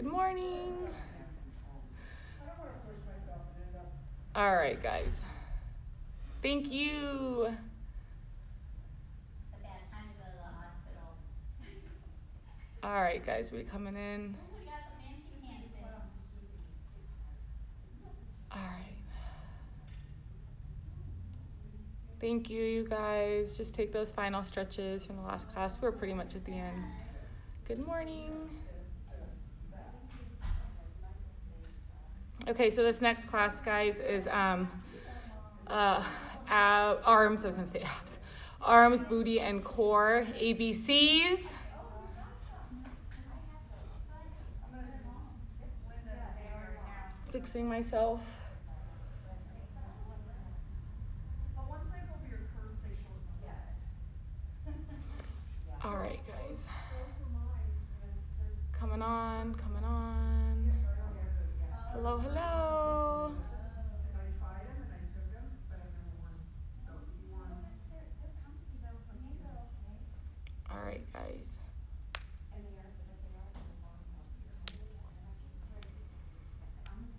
Good morning. All right, guys. Thank you. All right, guys, we coming in. All right. Thank you, you guys. Just take those final stretches from the last class. We're pretty much at the end. Good morning. Okay, so this next class, guys, is um, uh, ab, arms. I was gonna say abs, arms, booty, and core ABCs. Fixing myself. All right, guys. Coming on, coming on. Hello, hello. All right, guys.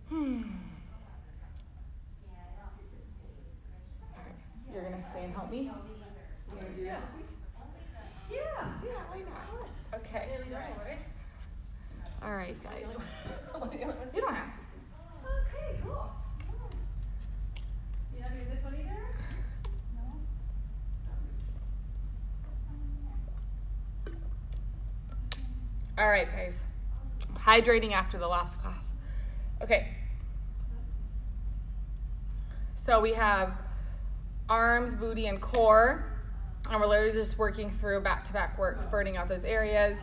Hmm. All right, you're gonna stay and help me? You gonna do that? Yeah, yeah, why not? Okay. All right, guys. You don't have to. Okay, cool. You not doing this one either? All right, guys. Hydrating after the last class. Okay. So we have arms, booty, and core. And we're literally just working through back-to-back work, burning out those areas,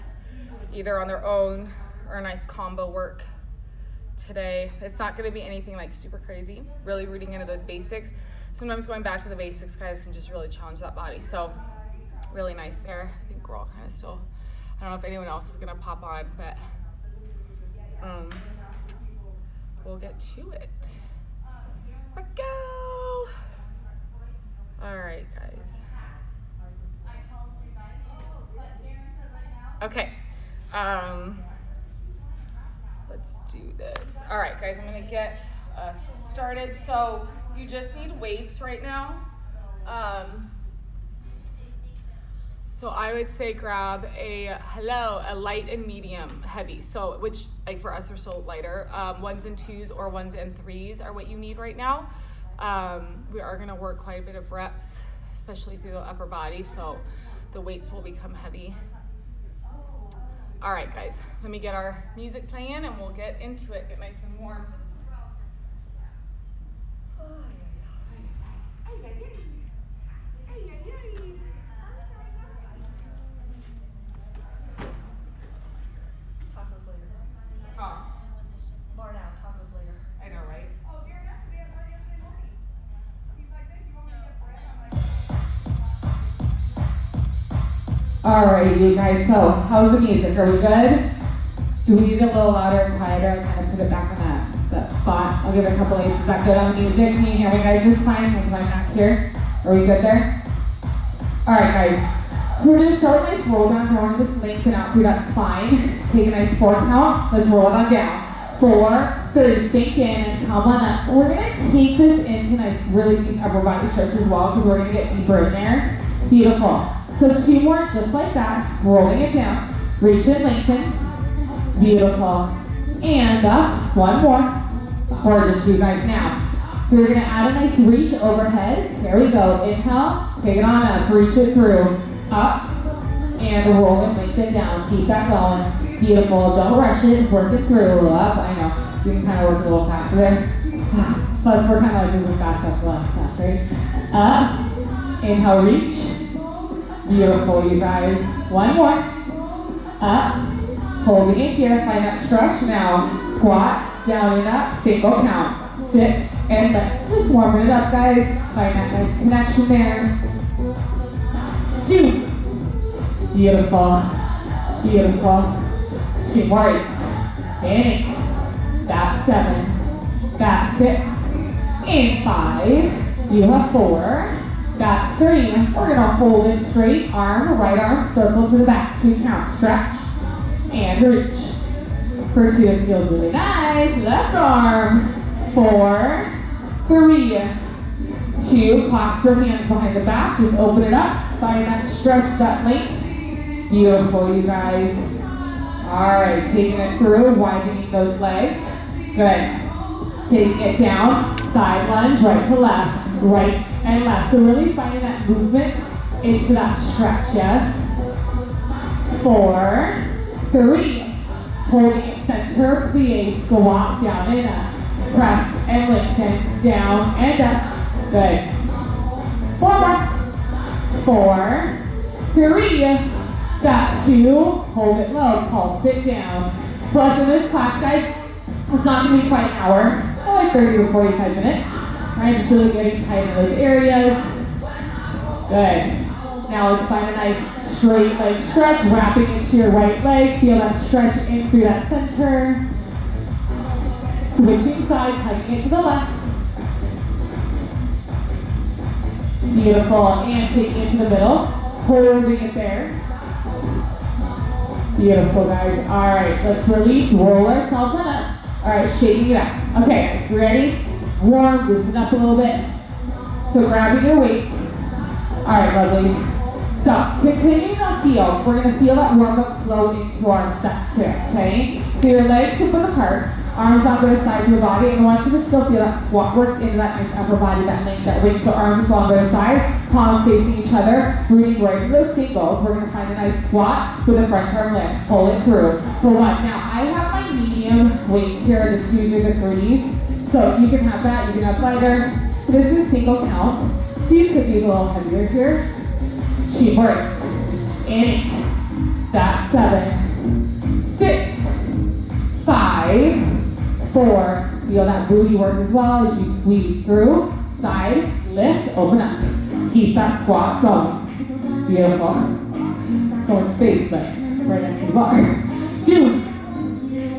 either on their own or a nice combo work today. It's not gonna be anything like super crazy, really rooting into those basics. Sometimes going back to the basics, guys, can just really challenge that body. So really nice there. I think we're all kind of still, I don't know if anyone else is gonna pop on, but um, we'll get to it. Let go. All right, guys. Okay. Um, let's do this. All right, guys, I'm gonna get us started. So you just need weights right now. Um, so I would say grab a hello, a light and medium heavy. So which like for us are so lighter. Um, ones and twos or ones and threes are what you need right now. Um, we are gonna work quite a bit of reps, especially through the upper body. So the weights will become heavy. All right, guys, let me get our music playing and we'll get into it, get nice and warm. Tacos later. Huh, More now, tacos later. I know, right? Alright, you guys, so how's the music? Are we good? Do we need a little louder, and quieter? Kind of put it back on that, that spot. I'll give it a couple eights. Is that good on the music? Can you hear me guys just fine? Because I'm not here. Are we good there? Alright, guys. We're gonna start with nice roll downs. I want to just lengthen out through that spine. Take a nice four count. Let's roll that down. Four, good. Sink in and come on up. We're gonna take this into nice, really deep upper body stretch as well because we're gonna get deeper in there. Beautiful. So two more just like that, rolling it down. Reach it, lengthen. Beautiful. And up, one more. Or just you guys now. We're gonna add a nice reach overhead. Here we go. Inhale, take it on up, reach it through. Up, and roll and lengthen down. Keep that going. Beautiful. Rush it, work it through. Up, I know. You can kind of work a little faster there. Plus, we're kind of like moving fast up last class, right? Up, inhale, reach. Beautiful, you guys. One more. Up. Holding it here. Find that stretch now. Squat, down and up. Single count. Six and lift. Just warming it up, guys. Find that nice connection there. Two. Beautiful. Beautiful. Two more eights. Eight. That's seven. That's six. And five. You have four. That's three. We're gonna hold it straight, arm, right arm, circle to the back, two count, stretch, and reach. For two, it feels really nice. Left arm. Four, three, two. Clasp your hands behind the back. Just open it up. Find that stretch, that length. Beautiful, you guys. All right, taking it through, widening those legs. Good. Taking it down, side lunge, right to left, right and left. So really finding that movement into that stretch, yes? Four, three, holding it center, plie, squat down and up, press and lengthen, down and up, good. Four more, four, three, that's two, hold it low, pulse it down. Plus in this class, guys, it's not gonna be quite an hour, like 30 or 45 minutes. Right, just really getting tight in those areas. Good. Now let's find a nice straight leg stretch, wrapping into your right leg. Feel that stretch in through that center. Switching sides, hugging it to the left. Beautiful. And taking it to the middle. Holding it there. Beautiful, guys. All right, let's release, roll ourselves up. All right, shaking it up. Okay, ready? Warm, loosen up a little bit. So grabbing your weights. All right, lovely. So continuing to feel, we're gonna feel that warm up flow into our sets here, okay? So your legs hip width apart, arms on both sides of your body, and I want you to still feel that squat work into that nice upper body, that length, that reach. So arms just on both sides, palms facing each other, rooting right into those singles. We're gonna find a nice squat with a front arm lift. Pull it through for one. Now I have my medium weights here, the twos or the threes. So you can have that, you can have lighter. This is single count. So you could be a little heavier here. Two breaks. Eight. That's seven. Six. Five. Four. Feel that booty work as well as you squeeze through. Side, lift, open up. Keep that squat going. Beautiful. So much space, but right next to the bar. Two.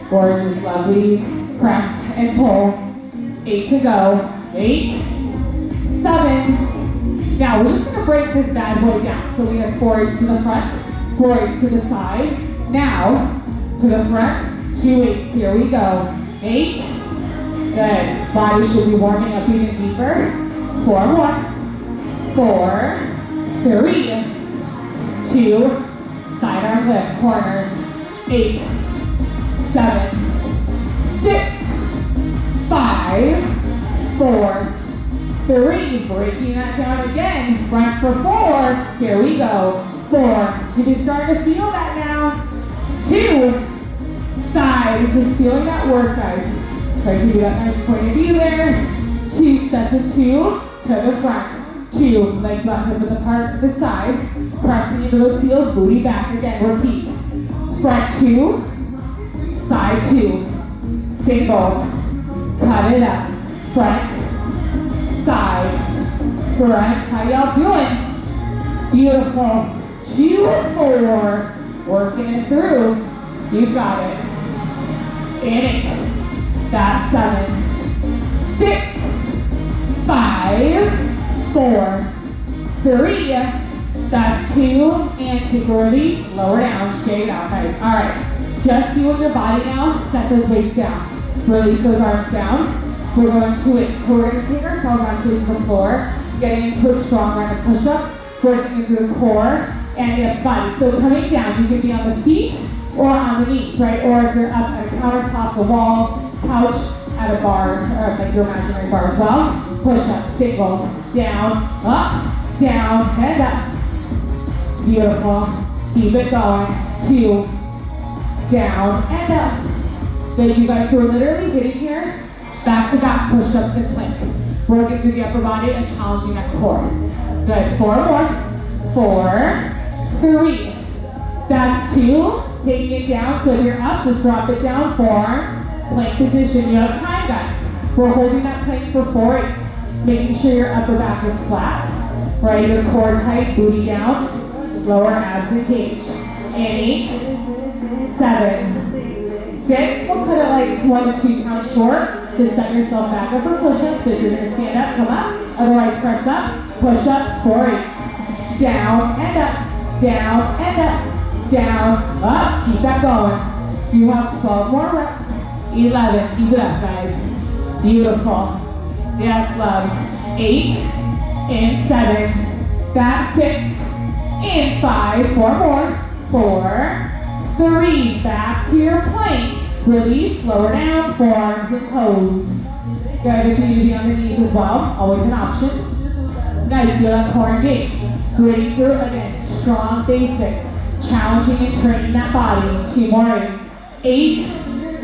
Gorgeous, lovelies. Press and pull. Eight to go. Eight. Seven. Now we're just gonna break this bad boy down. So we have four eights to the front, four eights to the side. Now, to the front, two eights. Here we go. Eight. Good. Body should be warming up even deeper. Four more. Four. Three. Two. Side arm lift. Corners. Eight. Seven. Six. Five. Four. Three. Breaking that down again. Front for four. Here we go. Four. Should be starting to feel that now. Two side, just feeling that work, guys. Try to give you that nice point of view there. Two, step to two, to the front. Two, legs not hip width apart to the side. Pressing into those heels, booty back again, repeat. Front two, side two. Singles, cut it up. Front, side, front. How y'all doing? Beautiful. Two, four. Working it through. You've got it. In it. That's seven, six, five, four, three. That's two. And take a release. Lower down. Shade out. guys. All right. Just feel your body now. Set those weights down. Release those arms down. We're going to it. So we're to take ourselves onto to the floor. Getting into a strong round of push-ups. Working into the core and your body. So coming down, you can be on the feet or on the knees, right? Or if you're up at a countertop, the wall, couch, at a bar, or like your imaginary bar as well. Push up, singles, down, up, down, and up. Beautiful. Keep it going. Two, down, and up. Those you guys who are literally hitting here, back to back push-ups and plank. Working through the upper body and challenging that core. Good, four more. Four, three. That's two. Taking it down, so if you're up, just drop it down, forearms, plank position. You have time, guys. We're holding that plank for four eights, making sure your upper back is flat, right? Your core tight, booty down, lower abs engaged. And eight, seven, six. We'll cut it like one to two counts short to set yourself back up for push-ups. So if you're gonna stand up, come up. Otherwise, press up, push-ups, eight. Down and up, down and up down, up, keep that going. You have 12 more reps. 11. Keep it up, guys. Beautiful. Yes, love. Eight and seven. Back six and five. Four more. Four, three. Back to your plank. Release, lower down, forearms and toes. Good, if you need to be on the knees as well, always an option. Nice, feel that core engaged. Breathe through again, strong basics. Challenging and training that body. Two more. Eight,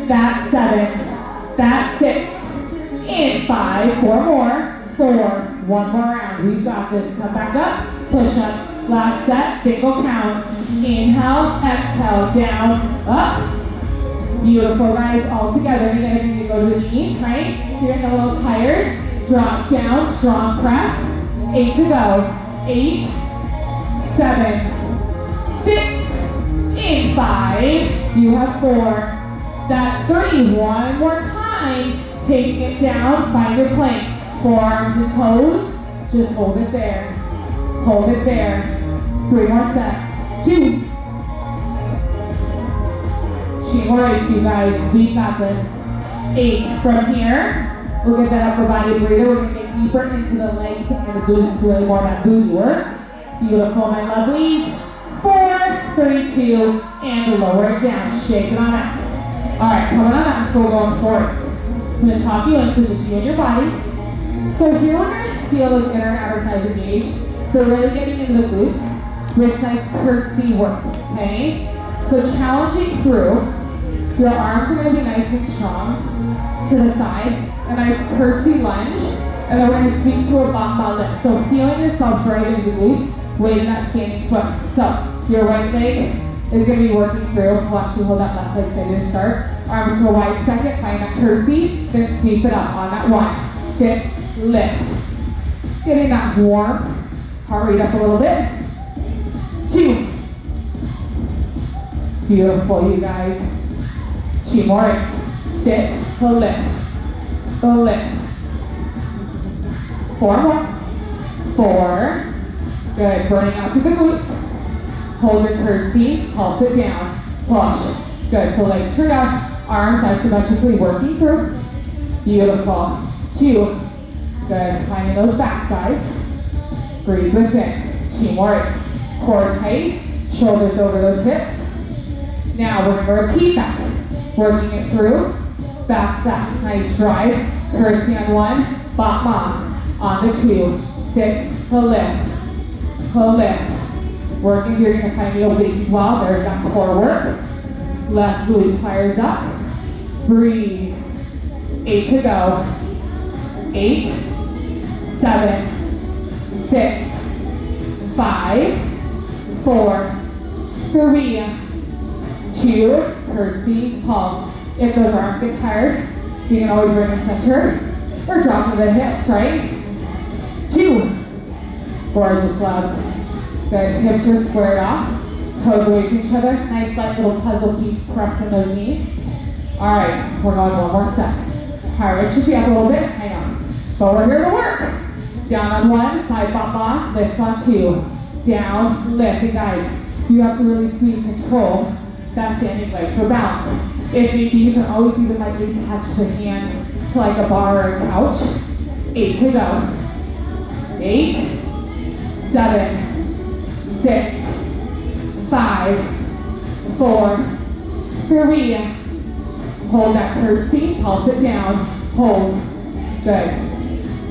that's seven, that's six, and five, four more, four, one more round. We've got this. Come back up, push-ups, last set, single count. Inhale, exhale, down, up, Beautiful, guys, all together. You're gonna go to the knees, right? If you're getting a little tired, drop down, strong press. Eight to go. Eight, seven, six, and five. You have four. That's three. One more time. Taking it down, find your plank. Forearms and toes. Just hold it there. Hold it there. Three more sets. Two, more eight, you guys. We got this. Eight. From here, we'll get that upper body breather. We're to get deeper into the legs and the glutes, really more that booty work. Beautiful, my lovelies. Four, three, two, and lower it down. Shake it on out. All right, coming on out, so we're going forward. I'm going to talk you into just you and your body. So here we're to feel those inner and outer engaged. So really getting into the glutes with nice curtsy work, okay? So challenging through your arms are going to be nice and strong to the side. A nice curtsy lunge. And then we're going to sweep to a bamba lift. So feeling yourself drive into the glutes, waving that standing foot. So your right leg is going to be working through. Watch you hold that left leg steady to start. Arms to a wide second. Find that curtsy. Then sweep it up on that one. Sit, lift. Getting that warm heart rate up a little bit. Two. Beautiful, you guys. Two more. Sit, lift, lift. Four more. Four. Good. Burning out through the glutes. Hold your curtsy. Pulse it down. Push. Good. So legs turn out. Arms isometrically working through. Beautiful. Two. Good. Finding those back sides. Breathe within. Two more. Core tight. Shoulders over those hips. Now we're to repeat that. Working it through. Back step. Nice drive. Curtsy on one. Bop mom. On the two. six, To lift. To lift. Working. You're to find obliques as well. There's that core work. Left glute fires up. Breathe. Eight to go. Eight. Seven. Six. Five. Four. Three two, curtsy, pulse. If those arms get tired, you can always bring them center or drop to the hips, right? Two, gorgeous loves. Good, hips are squared off, toes away from each other. Nice like little puzzle piece pressing those knees. All right, we're going one more set. All right, should be up a little bit, Hang on. But we're here to work. Down on one, side bop bop, lift on two. Down, lift. And guys, you have to really squeeze control that standing leg for balance. If need be, you can always even lightly touch the hand to like a bar or a couch. Eight to go. Eight, seven, six, five, four, three. Hold that curtsy, pulse it down, hold. Good.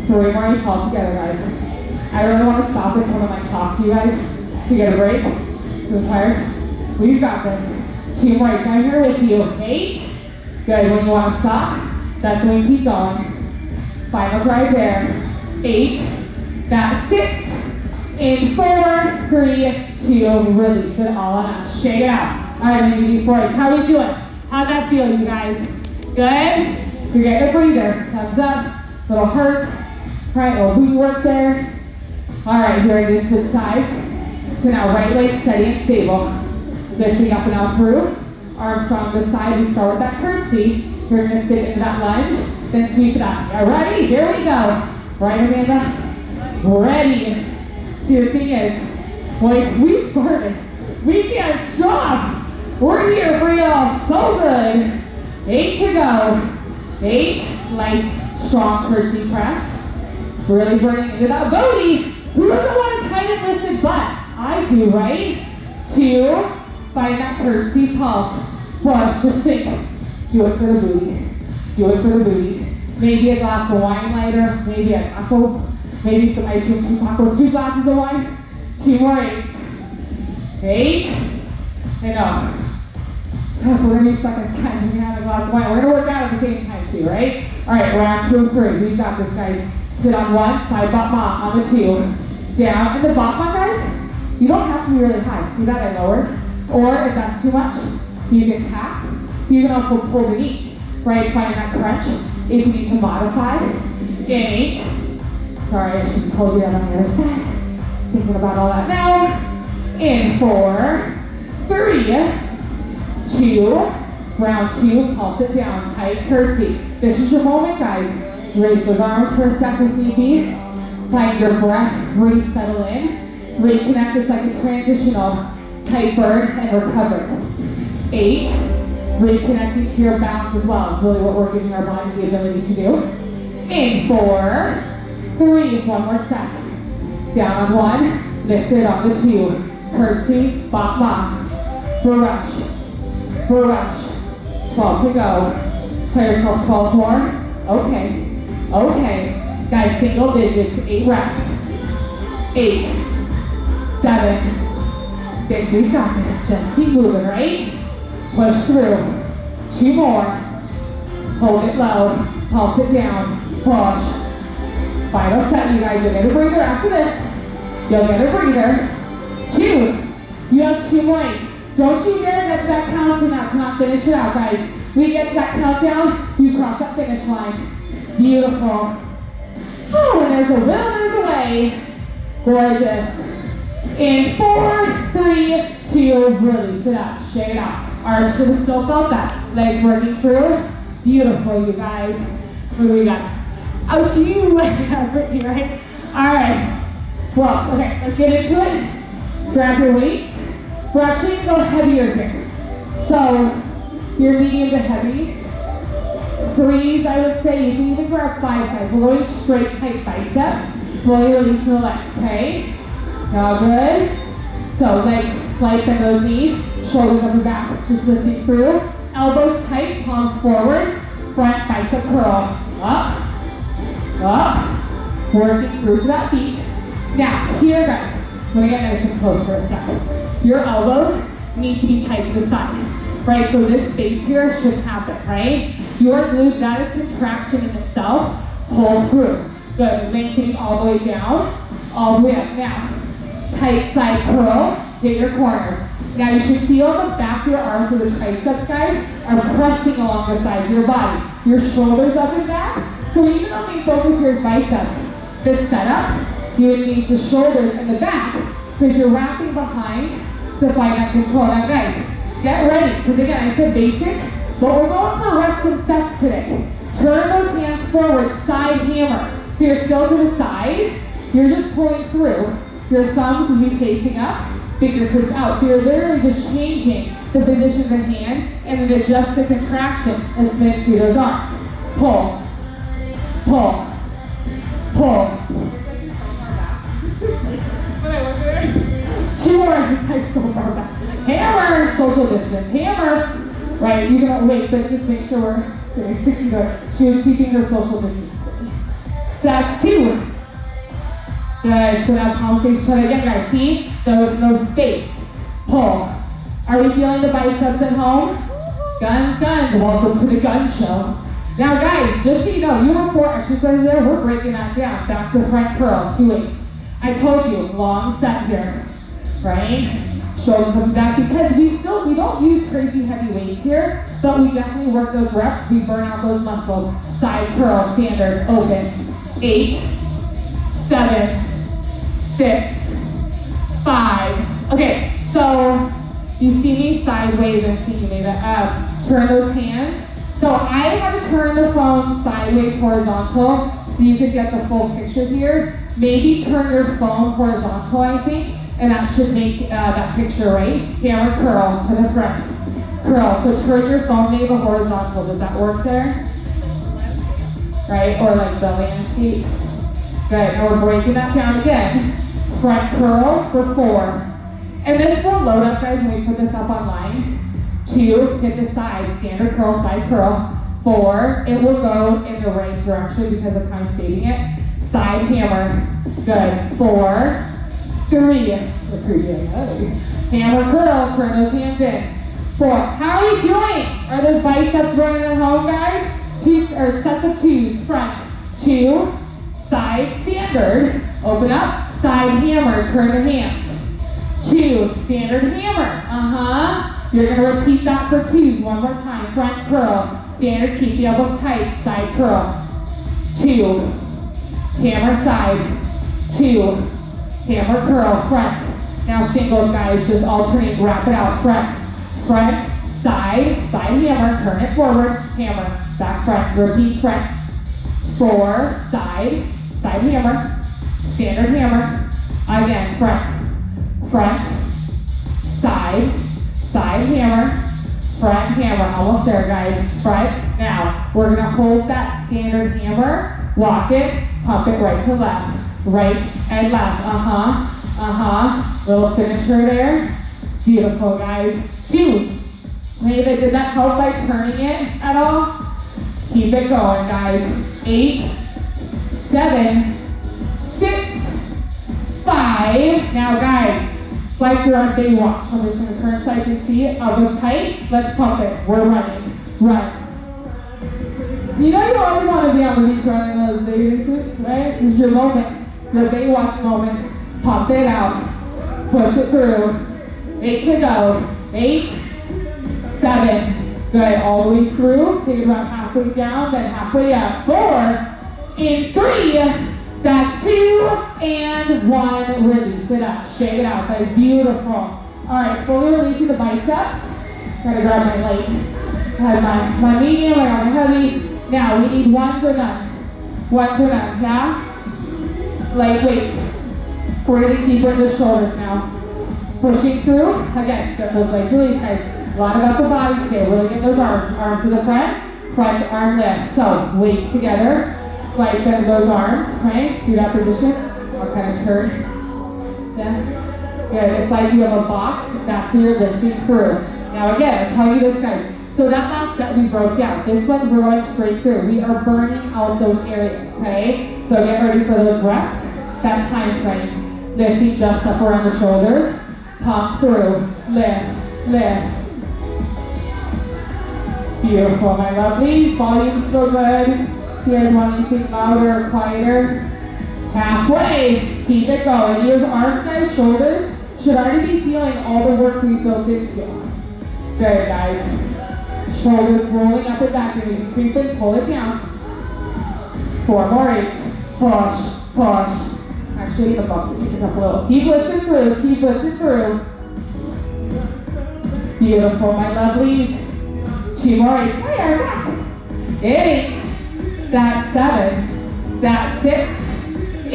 Three more, you pulse together, guys. I really want to stop and come and like talk to you guys to get a break. Feel tired? We've got this. Two more. I'm here with you. Eight. Good. When you want to stop, that's when you keep going. Final drive there. Eight. That's six. In four, three, two, release it all out. Shake it out. All right, I'm gonna. How we doing? How'd that feel, you guys? Good? You're getting a breather. Thumbs up. Little hurt. All right, little booty work there. All right, here I just switch sides. So now right leg steady and stable. Lifting up and out through. Arms strong to the side. We start with that curtsy. You're to sit in that lunge, then sweep it up. All right, here we go. Right, Amanda? Ready. See, the thing is, like, we started. We can't stop. We're here for y'all. So good. Eight to go. Eight. Nice, strong curtsy press. Really burning into that booty. Who doesn't want a tight and lifted butt? I do, right? Two. Find that curtsy pulse. Push, just think. Do it for the booty. Do it for the booty. Maybe a glass of wine later. Maybe a taco. Maybe some ice cream, two tacos, two glasses of wine. Two more eights. Eight. And up. We're gonna be stuck inside. We're gonna have a glass of wine. We're gonna work out at the same time too, right? All right, round two and three. We've got this, guys. Sit on one, side bot ma on the two. Down. And the bot ma, guys, you don't have to be really high. See that I lowered? Or if that's too much, you can tap. You can also pull the knee, right? Find that crunch. If you need to modify. Eight. Sorry, I should have told you that on the other side. Thinking about all that now. In four, three, two, round two, pulse it down, tight curtsy. This is your moment, guys. Raise those arms for a second if. Find your breath, resettle in. Reconnect, it's like a transitional tight bird and recover. Eight, reconnecting to your balance as well. It's really what we're giving our body the ability to do. In four, three, one more set. Down on one, lift it on the two. Curtsy, bop bop. Baruch, Baruch. 12 to go. Tell yourself 12 more. Okay, okay. Guys, single digits, eight reps. Eight, seven, six. We've got this. Just keep moving, right? Push through. Two more. Hold it low. Pulse it down. Push. Final set, you guys. You'll get a breather after this. You'll get a breather. Two. You have two points. Don't you dare get to that count and that's not finish it out, guys. We get to that countdown, you cross that finish line. Beautiful. Oh, and there's a will, there's a way. Gorgeous. In four, three, two, release it up, shake it out. Arms should have still felt that. Legs working through. Beautiful, you guys. What do we got? Out to you, Brittany, right? All right. Well, okay, let's get into it. Grab your weights. We're actually gonna go heavier here. So, your medium to heavy. Threes, I would say, you can even grab five sides. We're going straight tight biceps. Fully releasing the legs, okay? All good. So legs slight bend those knees, shoulders over back, just lifting through. Elbows tight, palms forward, front bicep curl. Up, up, working through to that beat. Now, here guys, I'm gonna get nice and close for a second. Your elbows need to be tight to the side, right? So this space here shouldn't happen, right? Your glute, that is contraction in itself. Pull through. Good, lengthening all the way down, all the way up. Now, tight side curl, get your corners. Now you should feel the back of your arms, so the triceps guys are pressing along the sides of your body. Your shoulders up and back. So even though main focus here is biceps, this setup, you engage the shoulders and the back because you're wrapping behind to find that control. Now guys, get ready, because again, I said basics, but we're going for reps and sets today. Turn those hands forward, side hammer. So you're still to the side, you're just pulling through. Your thumbs will be facing up, fingertips out. So you're literally just changing the position of the hand and then adjust the contraction as finish through those arms. Pull, pull, pull. Two more types so far back. Hammer, social distance. Hammer. Right, you can wait, but just make sure we're sticking to She was keeping her social distance. That's two. Good, so now palms face each other again, guys. See? There's no space. Pull. Are we feeling the biceps at home? Guns, guns. Welcome to the gun show. Now, guys, just so you know, you have four exercises there. We're breaking that down. Back to front curl, two weights. I told you, long set here, right? Shoulder coming back because we still, we don't use crazy heavy weights here, but we definitely work those reps. We burn out those muscles. Side curl, standard, open. Eight, seven, six, five. Okay, so you see me sideways, I'm seeing you maybe up. Um, turn those hands. So I have to turn the phone sideways horizontal so you can get the full picture here. Maybe turn your phone horizontal, I think, and that should make uh, that picture right. Hammer curl to the front. curl. So turn your phone maybe horizontal. Does that work there? Right, or like the landscape. Good, now we're breaking that down again. Front curl for four. And this will load up, guys, when we put this up online. Two, hit the side, standard curl, side curl. Four, it will go in the right direction because that's how I'm stating it. Side hammer, good. Four, three, hammer curl, turn those hands in. Four, how are we doing? Are those biceps running at home, guys? Two, or sets of twos, front, two, side standard, open up, side hammer, turn the hands. Two, standard hammer, uh-huh. You're gonna repeat that for twos, one more time, front curl, standard, keep the elbows tight, side curl. Two, hammer side, two, hammer curl, front. Now singles, guys, just alternate, wrap it out, front, front, side, side hammer, turn it forward, hammer, back front, repeat front, four, side, side hammer, standard hammer, again, front, front, side, side hammer, front hammer, almost there guys, front, now, we're gonna hold that standard hammer, walk it, pump it right to left, right and left, uh-huh, uh-huh, little finisher there, beautiful guys, two, maybe it did that help by turning it at all? Keep it going, guys. Eight, seven, six, five. Now, guys, like you're on Baywatch. I'm just gonna turn so I can see. Elbows tight. Let's pump it. We're running. Run. You know you always want to be on the beach running those suits, right? This is your moment. Your Baywatch moment. Pump it out. Push it through. Eight to go. Eight, seven, Good, all the way through. Take it about halfway down, then halfway up. Four, in three, that's two, and one. Release it up, shake it out. Is beautiful. All right, fully releasing the biceps. Gotta grab my light. I have my, my medium, I got my heavy. Now we need one to none. One to none, yeah? Light weights. We're getting deeper into the shoulders now. Pushing through. Again, get those legs released, guys. A lot of upper body today. Really get those arms. Arms to the front. Front arm lift. So weights together. Slight bend those arms. Right? See that position? I'll kind of turn. Yeah. Good. It's like you have a box. That's where you're lifting through. Now again, I'm telling you this, guys. So that last set we broke down. This one we're going straight through. We are burning out those areas. Okay. So get ready for those reps. That time frame. Lifting just up around the shoulders. Pump through. Lift. Lift Beautiful, my lovelies. Volume's still good. You guys want anything louder or quieter? Halfway. Keep it going. Your arms, guys, shoulders should already be feeling all the work we built into you. Good, guys. Shoulders rolling up and back. Going to creep it, pull it down. Four more eights. Push, push. Actually, the bump these up a little. Keep lifting through, keep lifting through. Beautiful, my lovelies. Two more eight. Hey, back. Eight. That's seven. That's six.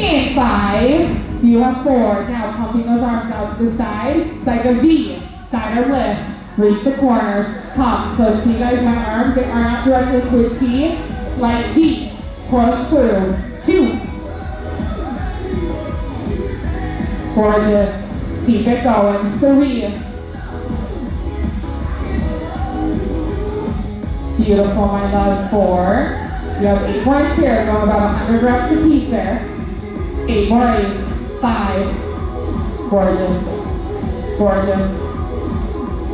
And five. You have four. Now pumping those arms out to the side. Like a V. Side arm lift. Reach the corners. Pump. So see guys, my arms, they are not directly to a T. Slight V. Push through. Two. Gorgeous. Keep it going. Three. Beautiful, my loves. Four. You have eight points here, going about 100 reps a piece there. Eight more eights. Five. Gorgeous. Gorgeous.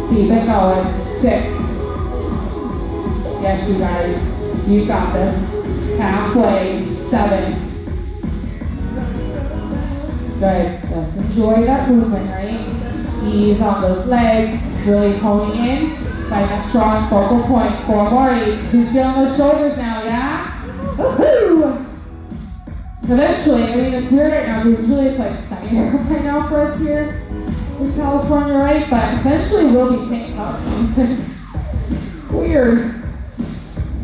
Keep it going. Six. Yes, you guys. You've got this. Halfway. Seven. Good. Just enjoy that movement, right? Ease on those legs. Really honing in. Find that strong focal point. Four more eights. Who's feeling those shoulders now, Eventually, I mean, it's weird right now because usually it's like sunnier right now for us here in California, right? But eventually we'll be tank tops. it's weird.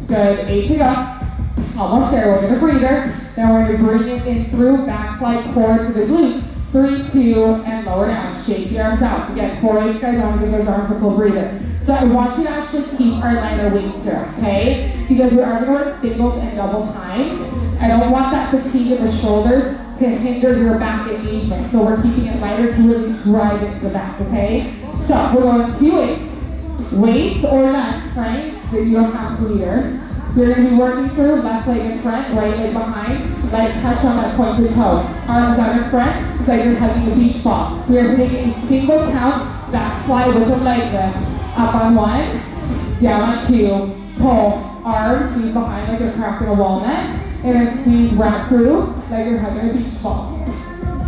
Good. Eight to go. Almost there. We'll get a breather. Then we're to bring it in through back flight core to the glutes. Three, two, and lower down. Shake the arms out. Again, four eights, guys. I want to give those arms a full breather. So I want you to actually keep our lighter weights here, okay? Because we are gonna work singles and double time. I don't want that fatigue in the shoulders to hinder your back engagement. So we're keeping it lighter to really drive it to the back, okay? So we're going two weights. Weights or none, right? So you don't have to either. We're going to be working through left leg in front, right leg behind, light touch on that pointed toe. Arms out in front, it's like you're hugging a beach ball. We are hitting a single count, back fly with a leg lift. Up on one, down on two, pull. Arms squeeze behind like you're cracking a walnut, and squeeze wrap through like you're hugging a beach ball.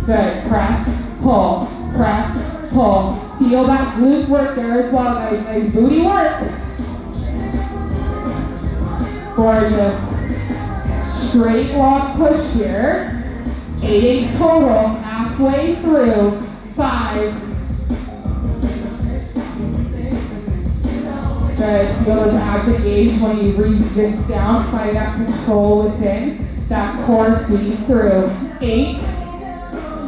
Good, press, pull, press, pull. Feel that glute work there as well, guys. Nice booty work. Gorgeous. Straight log push here. Eight eights total, halfway through. Five. Good. Feel those abs engage when you resist down. Find that control within. That core squeeze through. Eight,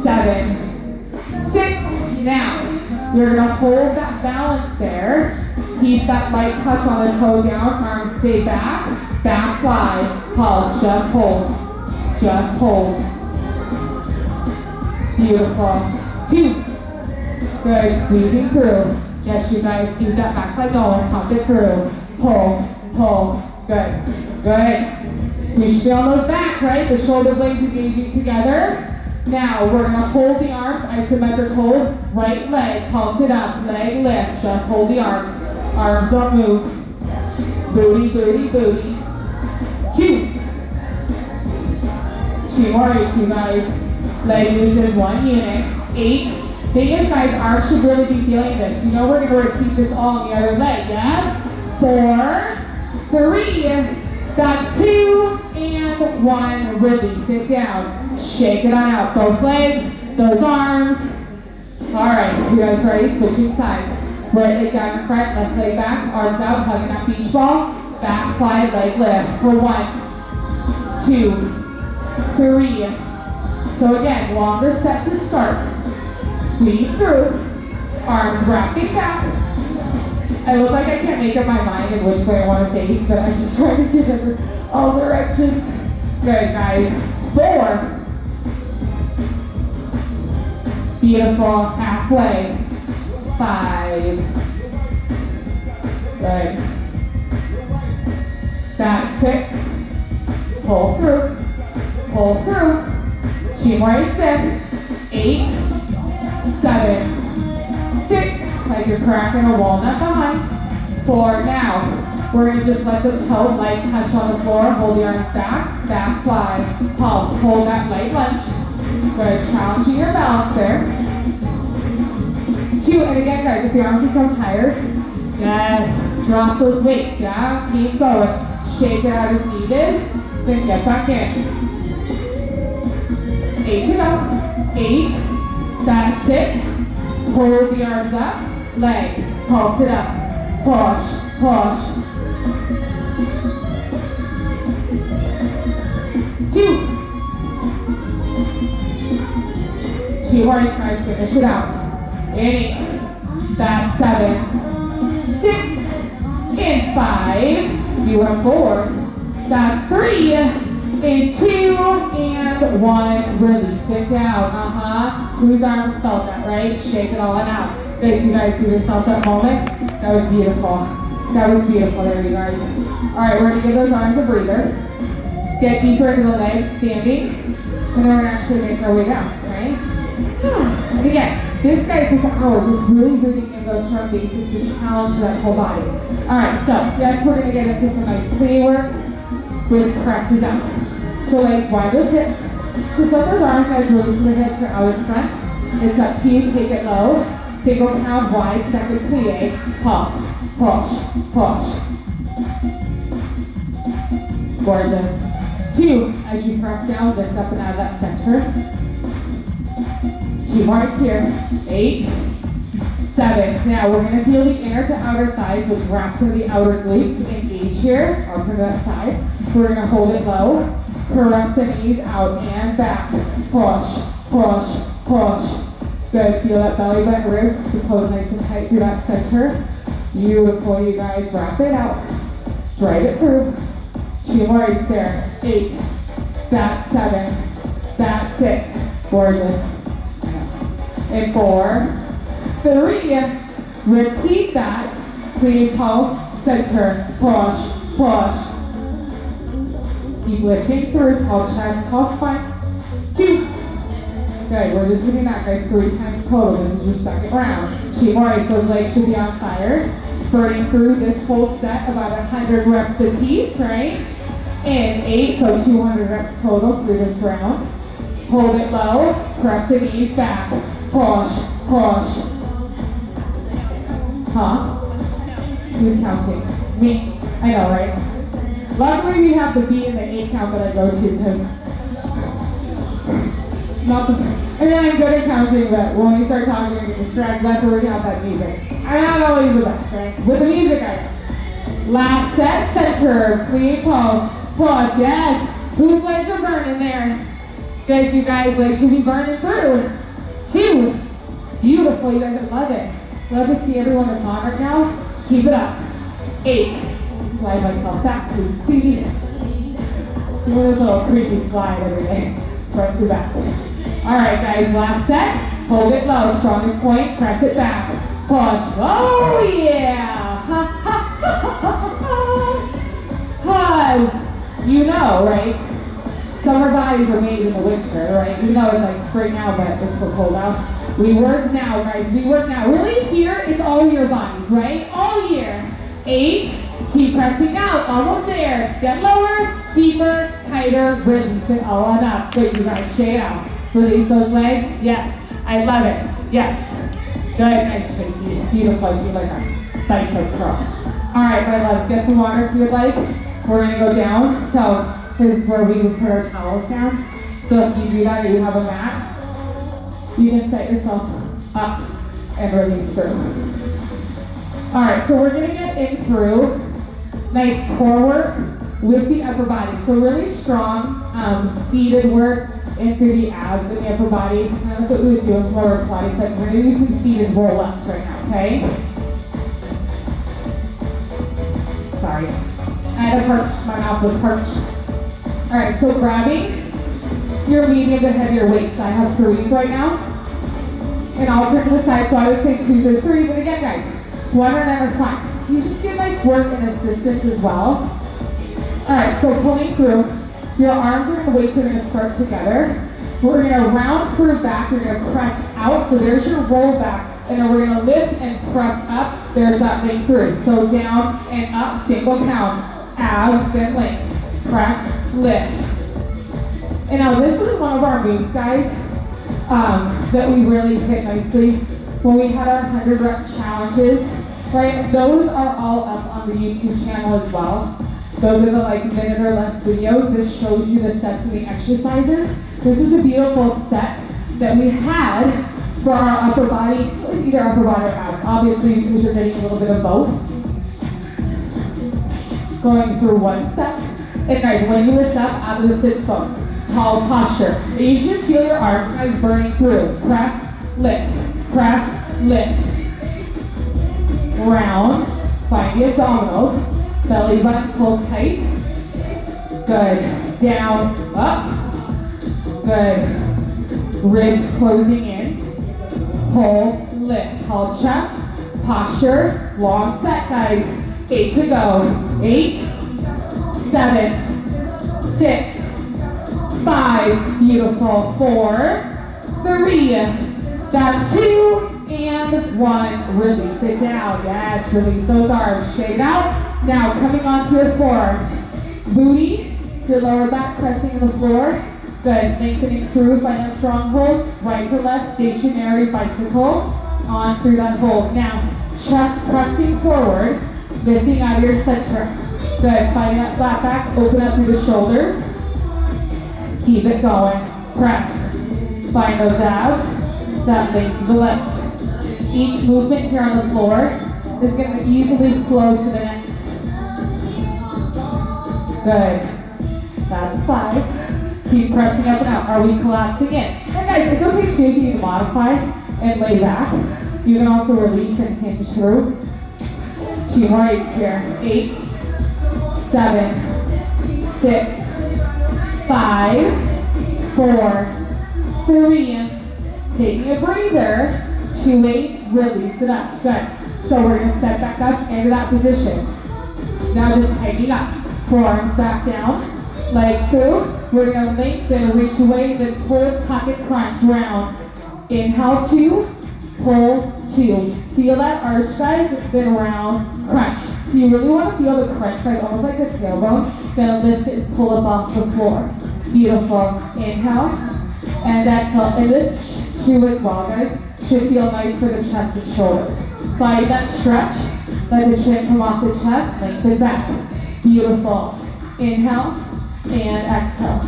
seven, six. Now, you're gonna hold that balance there. Keep that light touch on the toe down. Arms stay back. Back fly. Pulse. Just hold. Just hold. Beautiful. Two. Good. Squeezing through. Yes, you guys keep that back leg going. Pump it through. Pull. Pull. Good. Good. We should feel those back, right? The shoulder blades engaging together. Now we're gonna hold the arms, isometric hold, right leg, pulse it up, leg lift, just hold the arms. Arms don't move. Booty, booty, booty. Two. Two more you guys. Leg loses one unit. Eight. Is, guys, arms should really be feeling this. You know we're gonna repeat this all on the other leg, yes? Four, three, that's two, and one. Release sit down. Shake it on out. Both legs, those arms. All right, you guys ready? Switching sides. Right leg down in front, left leg back, arms out, hugging that beach ball. Back fly, leg lift. For one, two, three. So again, longer set to start. Squeeze through. Arms wrapping back. I look like I can't make up my mind in which way I want to face, but I'm just trying to get it all directions. Good, guys. Four. Beautiful. Halfway. Five. Good. That's six. Pull through. Pull through. Two more eights in. Eight. Seven. Six. Like you're cracking a walnut behind. Four. Now, we're gonna just let the toe light touch on the floor. Hold the arms back. Back fly. Pulse. Hold that light lunge. Good. Challenging your balance there. Two. And again, guys, if your arms become tired, yes, drop those weights. Yeah, keep going. Shake it out as needed. Then get back in. Eight to go. Eight. That's six. Hold the arms up. Leg. Pulse it up. Push. Push. Two. Two more tries. Finish it out. Eight. That's seven. Six. And five. You have four. That's three. And two. And one. Release it down. Uh-huh. Arms felt that, right? Shake it all on out. Good, you guys give yourself that moment. That was beautiful. That was beautiful there, you guys. All right, we're gonna give those arms a breather. Get deeper into the legs, standing. And then we're gonna actually make our way down, right? And again, this guy, this hour, just really rooting in those strong basics to challenge that whole body. All right, so yes, we're gonna get into some nice play work with presses up. So legs wide those hips. Just let those arms guys release the hips or out in front. It's up to you, take it low. Single count wide, second plie. Pulse, push, push. Gorgeous. Two, as you press down, lift up and out of that center. Two more here. Eight, seven. Now we're gonna feel the inner to outer thighs, which wrap to the outer glutes. Engage here. Turn to that side. We're gonna hold it low. Press the knees out and back. Push, push, push. Good. Feel that belly button ribs to close nice and tight through that center. Beautiful, you guys. Wrap it out. Drive it through. Two more eights there. Eight. Back seven. Back six. Gorgeous. And four. Three. Repeat that. Please pulse. Center. Push. Push. Lifting through. Tall chest. Spine. Two. Good. We're just doing that, guys, three times total. This is your second round. Two more. Those legs should be on fire. Burning through this whole set about 100 reps a piece, right? And eight, so 200 reps total through this round. Hold it low. Press the knees back. Push. Push. Huh? Who's counting? Me. I know, right? Luckily, we have the B and the A count that I go to because not the. I mean, I'm good at counting, but when we start talking, we get distracted. That's where we count that music. I'm not always the best, right? With the music, I am. Last set, center, clean pulse, push, yes. Whose legs are burning there? Good, you guys, legs should be burning through. Two. Beautiful, you guys, I love it. Love to see everyone that's on right now. Keep it up. Eight. Slide myself back to CD. Do this little creepy slide every day. Front to back. All right, guys, last set. Hold it low, strongest point, press it back. Push. Oh, yeah. Ha, ha, ha, ha, ha. You know, right? Summer bodies are made in the winter, right? You know it's like spring now, but it's still cold out. We work now, guys. We work now. Really, here, it's all year bodies, right? All year. Eight. Keep pressing out. Almost there. Get lower, deeper, tighter. Release it all on up. Good, you guys. Shade out. Release those legs. Yes. I love it. Yes. Good. Nice, Tracy. Beautiful. She's like a bicep curl. All right, my loves. Get some water if you'd like. We're to go down. So this is where we put our towels down. So if you do that or you have a mat, you can set yourself up and release through. All right, so we're gonna get in through nice core work with the upper body. So really strong um, seated work in through the abs and the upper body. Kind of what we would do in lower body sets. We're gonna do some seated roll-ups right now, okay? Sorry. I had a perch, my mouth was perched. All right, so grabbing your medium to heavier weights. I have threes right now. And I'll turn to the side, so I would say twos or threes. And again, guys, one or never fine. You just get nice work and assistance as well. All right, so pulling through. Your arms are gonna weights are gonna start together. We're gonna round through back, you're gonna press out, so there's your roll back. And then we're gonna lift and press up, there's that link through. So down and up, single count. Abs, then link. Press, lift. And now this was one of our moves, guys, um, that we really hit nicely when we had our 100 rep challenges, right? Those are all up on the YouTube channel as well. Those are the like minute or less videos. This shows you the sets and the exercises. This is a beautiful set that we had for our upper body, it either upper body or abs, obviously because you're getting a little bit of both. Going through one set. And guys, when you lift up out of the sit bones, tall posture. And you should just feel your arms guys burning through. Press, lift, press, lift. Round, find the abdominals. Belly button pulls tight. Good. Down, up. Good. Ribs closing in. Pull, lift. Tall chest, posture, long set, guys. Eight to go. Eight, seven, six, five. Beautiful. Four, three. That's two and one. Release it down. Yes, release those arms. Shake out. Now, coming onto your forearms. Booty, your lower back pressing in the floor. Good. Lengthening through, find that strong hold. Right to left, stationary bicycle. On through that hold. Now, chest pressing forward, lifting out of your center. Good. Finding that flat back, open up through the shoulders. Keep it going. Press. Find those abs. That length the legs. Each movement here on the floor is going to easily flow to the next. Good. That's five. Keep pressing up and out. Are we collapsing in? And guys, it's okay too if you modify and lay back. You can also release and hinge through. Two more eights here. Eight, seven, six, five, four, three. Taking a breather. Two eights, release it up. Good. So we're gonna step back up into that position. Now just tightening up. Forearms back down. Legs through. We're gonna lengthen, reach away, then pull, tuck it, crunch, round. Inhale two, pull two. Feel that arch, guys, then round, crunch. So you really want to feel the crunch, right? almost like a tailbone. Then lift it and pull up off the floor. Beautiful. Inhale and exhale. And this too as well, guys, should feel nice for the chest and shoulders. Find that stretch. Let the chin come off the chest, lengthen back. Beautiful. Inhale and exhale.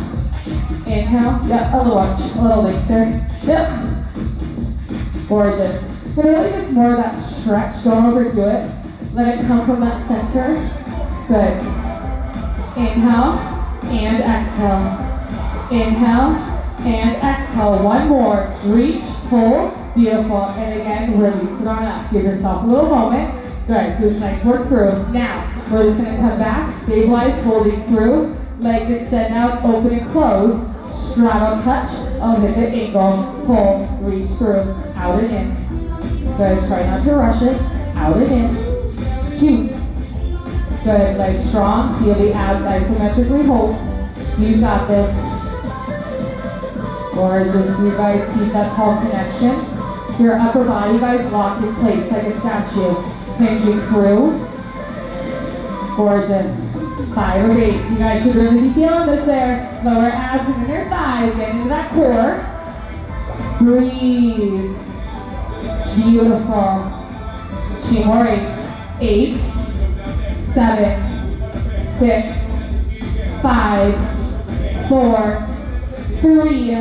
Inhale. Yep, a little arch, a little length there. Yep. Gorgeous. But really just more of that stretch. Don't overdo it. Let it come from that center. Good. Inhale and exhale. Inhale and exhale. One more. Reach, pull. Beautiful. And again, release it on up. Give yourself a little moment. Good. So it's nice work through. Now, we're just going to come back, stabilize, holding through. Legs extend out, open and close. Straddle touch. I'll hit the ankle. Pull, reach through, out and in. Good. Try not to rush it. Out and in. Two. Good. Legs strong. Feel the abs isometrically hold. You got this. Gorgeous. You guys keep that tall connection. Your upper body, guys, locked in place like a statue. Hinging through. Gorgeous. Five of eight. You guys should really be feeling this there. Lower abs and inner thighs. Get into that core. Breathe. Beautiful. Two more eights. Eight, seven, six, five, four, three.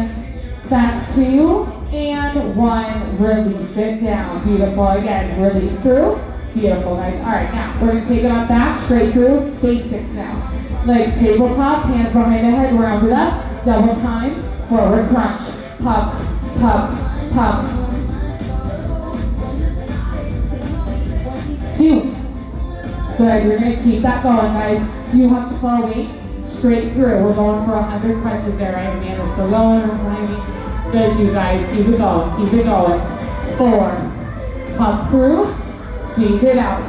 That's two and one. Release it down. Beautiful. Again, release through. Beautiful, guys. All right, now we're gonna take it on back, straight through, basics now. Legs tabletop, hands behind the head, round it up, double time, forward crunch, pump, pump, pump. Two. Good, we're gonna keep that going, guys. You have 12 weights straight through. We're going for 100 crunches there, right? Amanda's still going, behind me. Good, you guys, keep it going, keep it going. Four, pump through, Squeeze it out.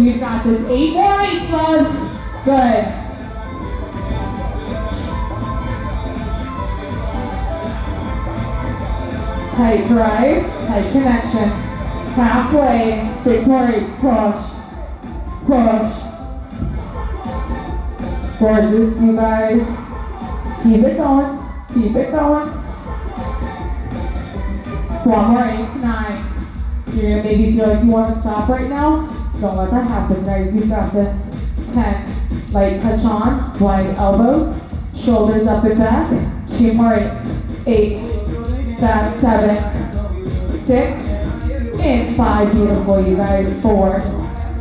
You've got this. Eight more eights, loves. Good. Tight drive, tight connection. Halfway, six more eights, push, push. Gorgeous, you guys. Keep it going, keep it going. One more eight, nine. You're gonna maybe feel like you want to stop right now. Don't let that happen, guys. You've got this. 10. Light touch on. Wide elbows. Shoulders up and back. Two more eights. Eight. Back. Seven. Six. And five. Beautiful, you guys. Four.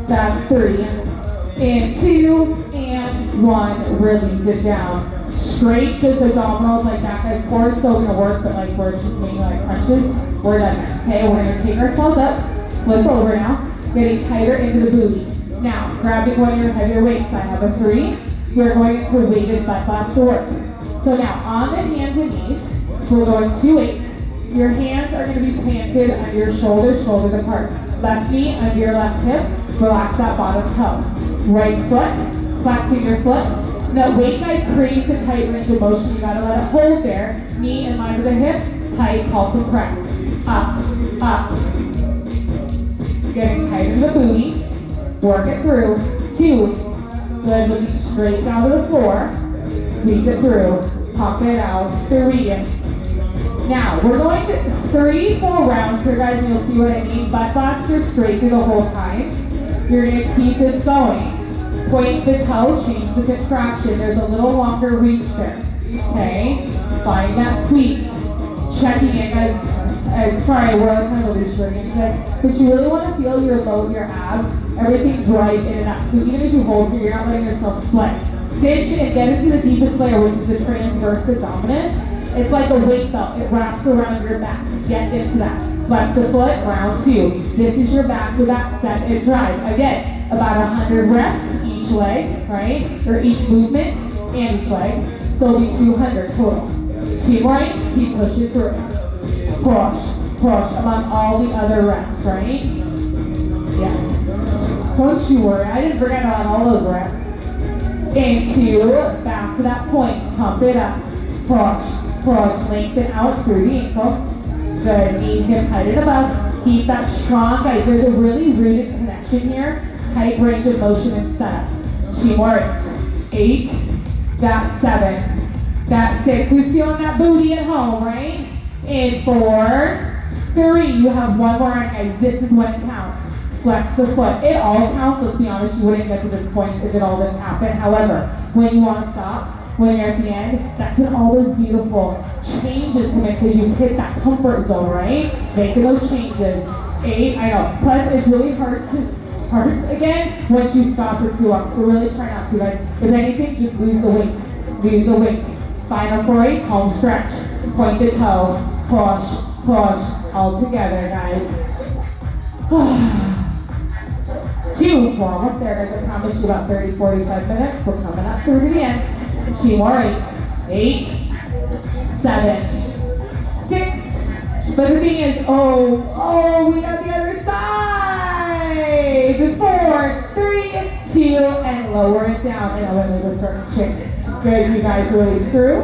That's three. And two. And one. Release it down. Straight, just abdominals like that, guys. Core is still gonna work, but like we're just making like crunches. We're done. Okay, we're gonna take ourselves up, flip over now, getting tighter into the booty. Now, grabbing one of your heavier weights. I have a three. We're going to weighted butt class to work. So now, on the hands and knees, we're going two weights. Your hands are gonna be planted under your shoulders, shoulders apart. Left knee under your left hip. Relax that bottom toe. Right foot, flexing your foot. That weight, guys, creates a tight range of motion. You gotta let it hold there. Knee in line with the hip, tight, pulse and press. Up, up. Getting tighter in the booty. Work it through. Two. Good, looking straight down to the floor. Squeeze it through. Pop it out. Three. Now, we're going to three, four rounds here, guys, and you'll see what I mean. Butt faster, straight through the whole time. You're gonna keep this going. Point the toe, change the contraction. There's a little longer reach there. Okay? Find that squeeze. Checking it, guys. I'm sorry, we're kind of loose shirt today. But you really want to feel your low, your abs, everything drive in and out. So even as you hold here, you're not letting yourself split. Cinch and get into the deepest layer, which is the transverse abdominis. It's like a weight belt. It wraps around your back. Get into that. Flex the foot, round two. This is your back-to-back set and drive. Again, about 100 reps each leg, right? Or each movement and each leg. So it'll be 200 total. Two more, keep pushing through. Push, push, among all the other reps, right? Yes. Don't you worry, I didn't forget about all those reps. Into, back to that point, pump it up. Push, push, lengthen out through the ankle. Good, knee hip height and above. Keep that strong, guys. There's a really rooted connection here. Tight range of motion and setup. Two more. Eight. That's seven. That's six. Who's feeling that booty at home, right? In four, three. You have one more, guys. This is when it counts. Flex the foot. It all counts. Let's be honest, you wouldn't get to this point if it all didn't happen. However, when you want to stop, when you're at the end, that's when all those beautiful changes come in because you hit that comfort zone, right? Making those changes. Eight, I know. Plus, it's really hard to start again once you stop for too long. So really try not to, guys. If anything, just lose the weight. Lose the weight. Final for eight, calm stretch. Point the toe. Push, push. All together, guys. Two, we're almost there, guys. I promise you about 30, 45 minutes. We're coming up through to the end. Two more eight. Eight, seven, six. But the thing is, oh, oh, we got the other side. Four, three, two, and lower it down. And I'm going to start to chick. Good, you guys release through.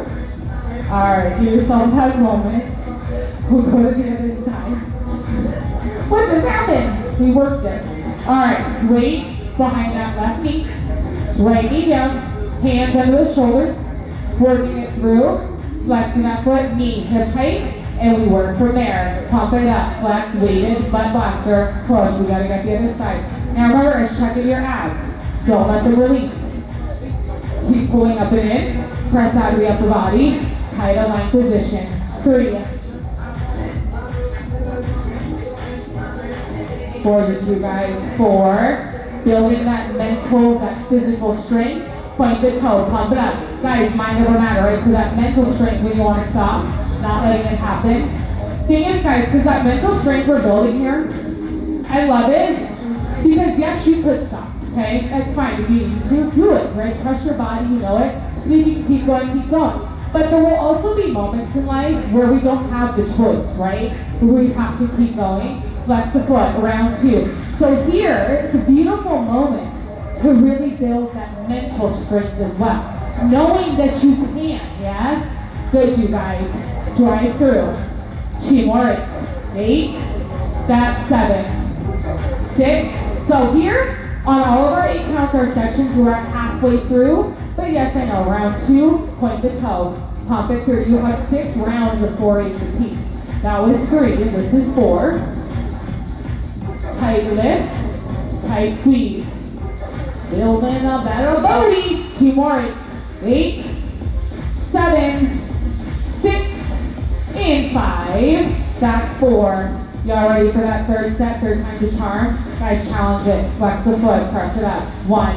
All right, give yourself that moment. We'll go to the other side. What just happened? We worked it. All right, weight behind that left knee. Right knee down. Hands under the shoulders. Working it through. Flexing that foot, knee hip height. And we work from there. Pump it up. Flex, weighted, butt blaster. Push. We gotta get the other side. Now remember, it's checking your abs. Don't let them release. Keep pulling up and in. Press out of the upper body. Tight aligned position. Three. Gorgeous, you guys. Four. Building that mental, that physical strength. Point the toe, pump it up. Guys, mind over matter, right? So that mental strength when you want to stop, not letting it happen. Thing is, guys, because that mental strength we're building here, I love it. Because yes, you could stop, okay? That's fine. If you need to, do it, right? Trust your body, you know it. And you can keep going, keep going. But there will also be moments in life where we don't have the choice, right? Where we have to keep going. Flex the foot, round two. So here, it's a beautiful moment to really build that mental strength as well. Knowing that you can, yes? Good, you guys. Drive through. Two more. Eight. That's seven. Six. So here, on all of our eight counts, our sections, we're at halfway through. But yes, I know, round two, point the toe. Pump it through. You have six rounds of four eight apiece. That was three, this is four. Tight lift, tight squeeze. Building a better body. Two more. Eight, seven, six, and five. That's four. Y'all ready for that third set, third time to charm? Guys, challenge it. Flex the foot, press it up. One,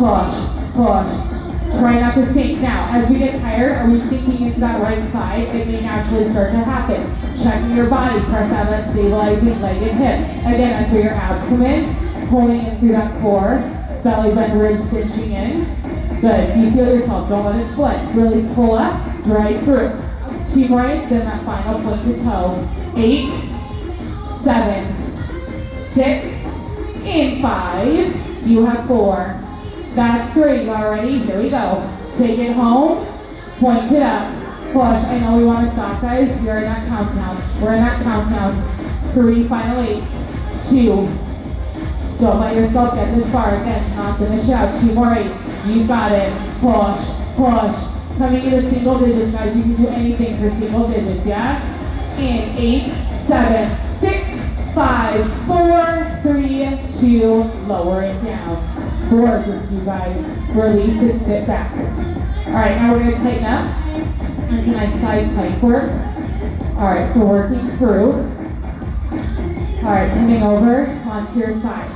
push, push. Try not to sink. Now, as we get tired, are we sinking into that right side? It may naturally start to happen. Checking your body, press out that stabilizing leg and hip. Again, that's where your abs come in. Pulling in through that core. Belly button ribs cinching in. Good. So you feel yourself. Don't let it split. Really pull up, drive through. Two more then that final point to toe. Eight, seven, six, and five. You have four. That's three. You all ready? Here we go. Take it home. Point it up. Push. I know we want to stop, guys. You're in that countdown. We're in that countdown. Three, final eight. Two. Don't let yourself get this far. Again, not finish out. Two more eights. You've got it. Push, push. Coming into single digits, guys. You can do anything for single digits, yes? And eight, seven, five, four, three, two, lower it down. Gorgeous, you guys. Release it, sit back. All right, now we're gonna tighten up into nice side plank work. All right, so working through. All right, coming over onto your side.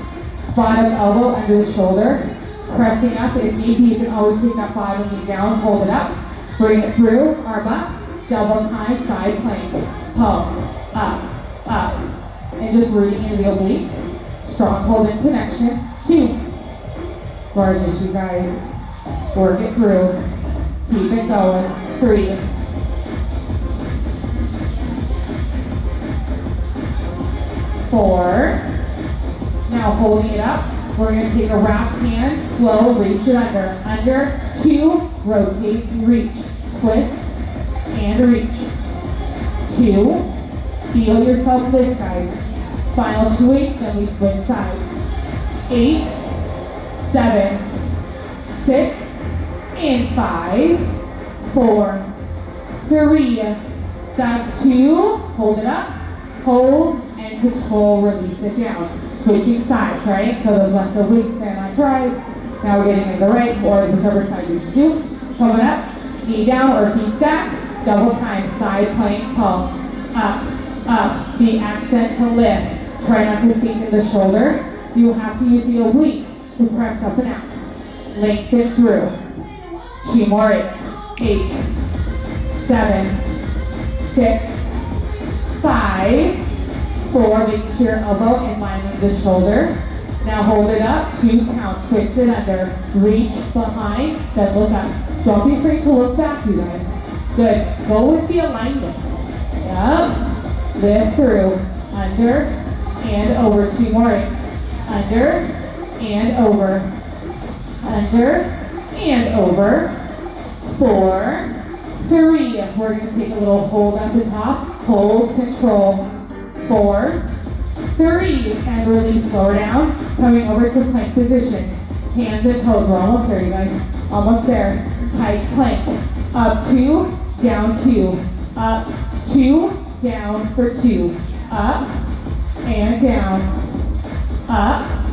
Bottom elbow under the shoulder. Pressing up. If need be, you can always take that bottom knee down, hold it up. Bring it through, arm up. Double time, side plank. Pulse. Up, up, and just rooting into the obliques. Strong hold and connection, two. Gorgeous, you guys. Work it through. Keep it going, three. Four. Now holding it up, we're gonna take a wrap hand, slow, reach it under. Under, two, rotate, reach, twist, and reach. Two, feel yourself lift, guys. Final two eights, then we switch sides. Eight, seven, six, and five, four, three. That's two. Hold it up. Hold and control. Release it down. Switching sides, right? So those left obliques stand on right. Now we're getting in the right or whichever side you do. Coming up. Knee down or feet stacked. Double time. Side plank pulse. Up, up. The accent to lift. Try not to sink in the shoulder. You will have to use the oblique to press up and out. Lengthen through. Two more eight. Eight, seven, six, five, four. Make sure your elbow in line with the shoulder. Now hold it up. Two counts. Twist it under. Reach behind. Then look up. Don't be afraid to look back, you guys. Good. Go with the alignment. Yep. Lift through. Under and over. Two more. Under and over. Under and over four, three. We're gonna take a little hold at the top. Hold, control. Four, three, and release. Lower down. Coming over to plank position. Hands and toes. We're almost there, you guys. Almost there. Tight plank. Up two, down two. Up two, down for two. Up and down. Up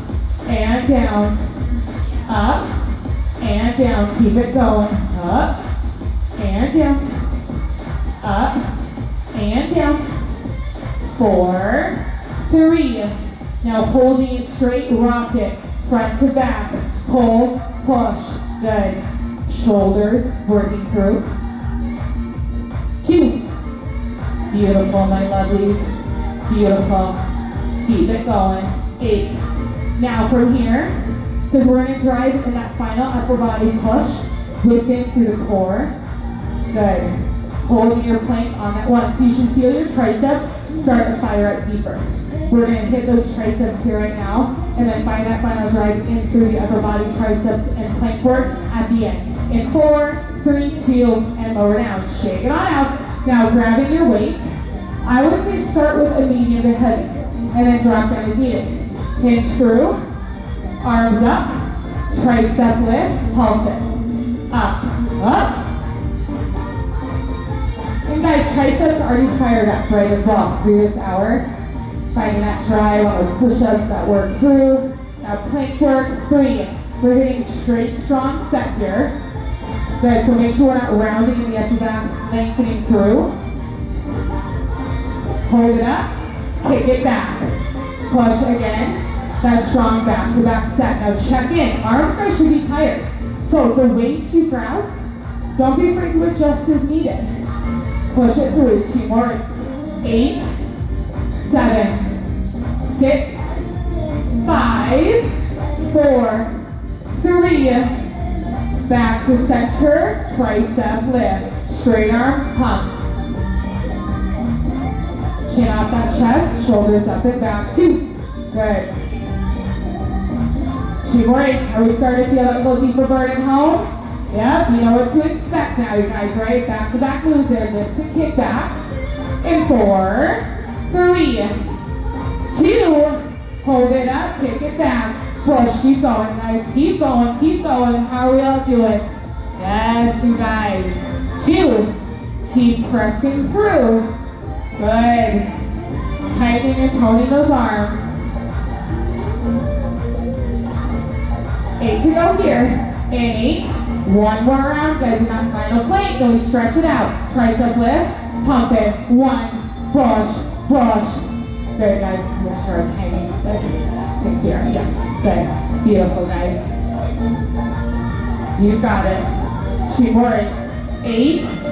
and down. Up and down. Keep it going. Up and down. Up and down. Four, three. Now holding it straight, rock it. Front to back. Pull, push. Good. Shoulders working through. Two. Beautiful, my lovelies. Beautiful. Keep it going. Eight. Now from here, because we're to drive in that final upper body push within through the core. Good. Holding your plank on that one. So you should feel your triceps start to fire up deeper. We're to hit those triceps here right now and then find that final drive in through the upper body triceps and plank work at the end. In four, three, two, and lower down. Shake it on out. Now grabbing your weight. I would say start with a medium to heavy and then drop down as needed. Hinge through, arms up, tricep lift, pulse it. Up, up. And guys, triceps already fired up, right, as well, through this hour. Finding that one of those push-ups that work through. Now plank work, three. We're hitting straight, strong here. Good, so make sure we're not rounding in the upper back, lengthening through. Hold it up, kick it back. Push again. That strong back to back set. Now check in. Arms guys should be tired. So the weights you grab, don't be afraid to adjust as needed. Push it through. Two more. Eight, seven, six, five, four, three. Back to center. Tricep lift. Straight arm pump. Chin off that chest, shoulders up and back. Two. Good. Two more eight. Are we starting to feel that little deeper burning home? Yep, you know what to expect now, you guys, right? Back to back moves there. Lifts and kickbacks. In four, three, two. Hold it up, kick it back. Push, keep going, guys. Keep going, keep going. How are we all doing? Yes, you guys. Two. Keep pressing through. Good. Tightening and toning those arms. Eight to go here. Eight. One more round, guys, in that final plank. Then we stretch it out. Tricep lift. Pump it. One. Push. Push. Good, guys. Make sure our timing's good. Take. Yes. Good. Beautiful, guys. You got it. Two more. Eight.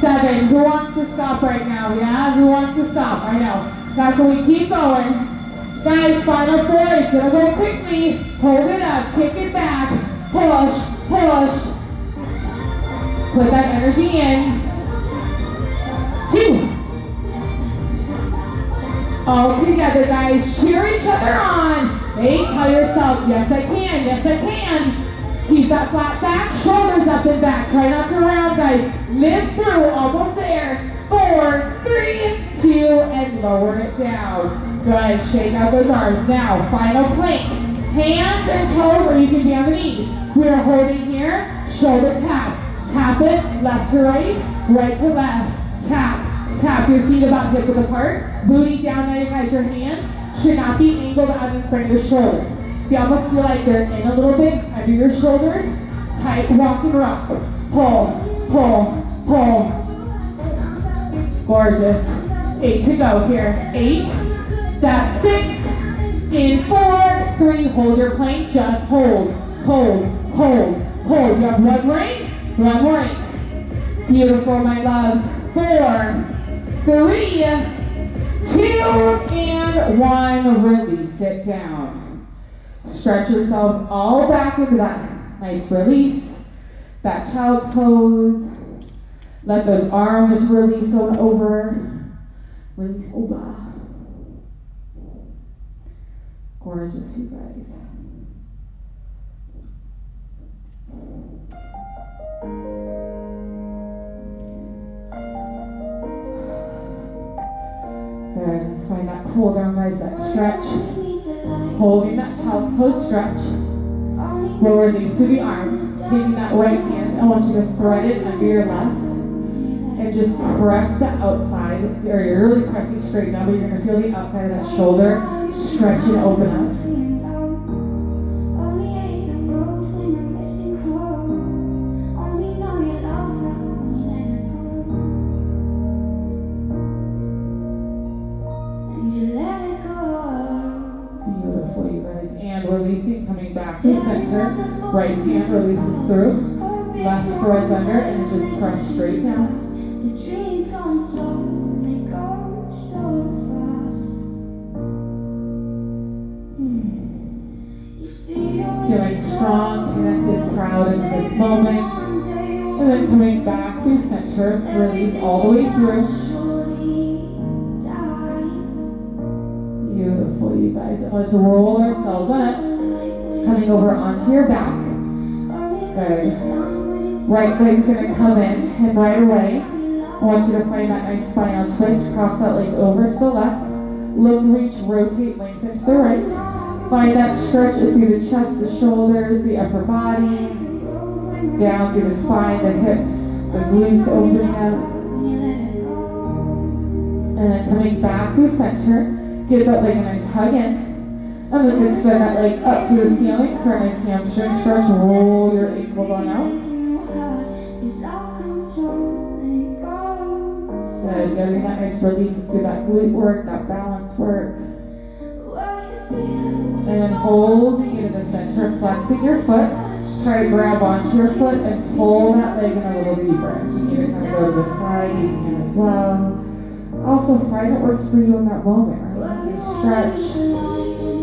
Seven. Who wants to stop right now? Yeah? Who wants to stop? I know. That's when we keep going. Guys, final four. It's gonna go quickly. Hold it up. Kick it back. Push. Push. Put that energy in. Two. All together, guys. Cheer each other on. Hey, tell yourself, yes I can, yes I can. Keep that flat back, shoulders up and back. Try not to round, guys. Lift through, almost there. Four, three, two, and lower it down. Good, shake out those arms. Now, final plank. Hands and toes, or you can be on the knees. We are holding here, shoulder tap. Tap it, left to right, right to left. Tap, tap your feet about hip width apart. Booty down now, your hands should not be angled out in front of your shoulders. You almost feel like they're in a little bit under your shoulders. Tight walking rock. Pull, pull, pull. Gorgeous. Eight to go here. Eight. That's six. In four, three. Hold your plank. Just hold, hold, hold, hold. You have one right, one right. Beautiful, my love. Four, three, two, and one. Release it down. Stretch yourselves all back into that nice release. That child's pose. Let those arms release on over. Release over. Gorgeous, you guys. Good. Let's find that cool down, guys. That stretch. Holding that child's pose stretch. Lower knees to the arms. Taking that right hand, I want you to thread it under your left. And just press the outside, or you're really pressing straight down, but you're gonna feel the outside of that shoulder stretch and open up. Center. Right hand releases through. Left threads under, and just press straight down. The dreams come slow, they go so fast. Hmm. You see your Feeling strong, connected, proud into this moment. And then coming back through center, release all the way through. Beautiful, you guys. Let's roll ourselves up. Coming over onto your back. Good. Right leg's gonna come in, and right away, I want you to find that nice spinal twist. Cross that leg over to the left. Look, reach, rotate, lengthen to the right. Find that stretch through the chest, the shoulders, the upper body, down through the spine, the hips, the glutes opening up. And then coming back through center, give that leg a nice hug in. And let's extend that leg up to the ceiling for a nice hamstring stretch. Roll your ankles on out. Good, getting that nice release through that glute work, that balance work. And then holding it in the center, flexing your foot. Try to grab onto your foot and pull that leg in a little deeper. You to kind of go to the side, you can as well. Also, find what works for you in that moment, right? Stretch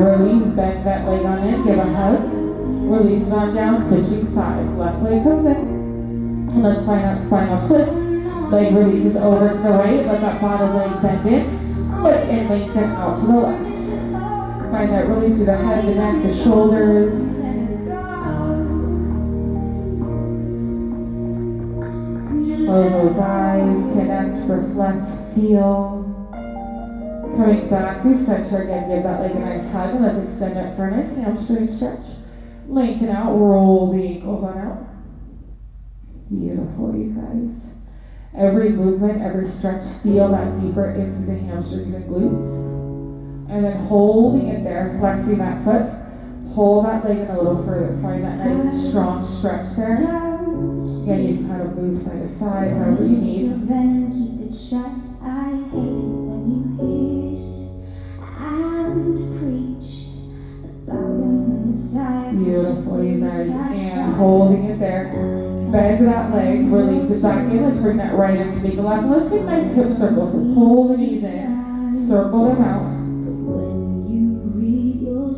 release, bend that leg on in, give a hug. Release it on down, switching sides. Left leg comes in. And let's find that spinal twist. Leg releases over to the right. Let that bottom leg bend in. Look and lengthen out to the left. Find that release through the head, the neck, the shoulders. Close those eyes, connect, reflect, feel. Coming back through center again, give that leg a nice hug and let's extend it for a nice hamstring stretch. Lengthen out, roll the ankles on out. Beautiful, you guys. Every movement, every stretch, feel that deeper into the hamstrings and glutes. And then holding it there, flexing that foot. Pull that leg in a little further. Find that nice strong stretch there. Again, you can kind of move side to side, however you need. Beautiful, you guys. And holding it there. Bend that leg, release it back in. Let's bring that right into the left. And let's take a nice hip circle. So pull the knees in, circle them out,